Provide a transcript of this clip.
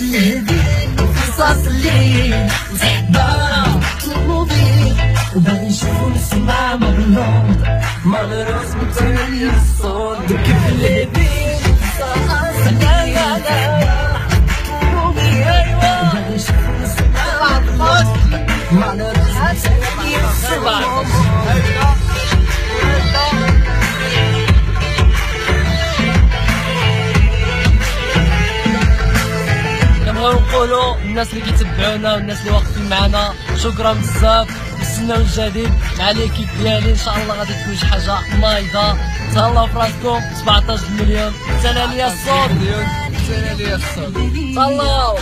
الليل وقصص الليل وزعبارة الموبيل وباغي نشوفو نسمع مغلوط مغروس متمني الصوت كيف الليل وقصص الليل موبيل وباغي نشوفو نسمع مغلوط مغروس متمني نقولوا الناس اللي كيتبعونا والناس اللي واقفين معنا. شكرا بزاف نستناو الجديد. مع ليكيب ديالي إن شاء الله غادي تكون شي حاجة نايضه تهلاو في راسكم 17 مليون سنه ليا الصوت. سنه ليا الصوت. تهلاو.